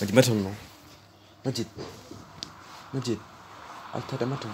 マジマトンマジマジあんただマトン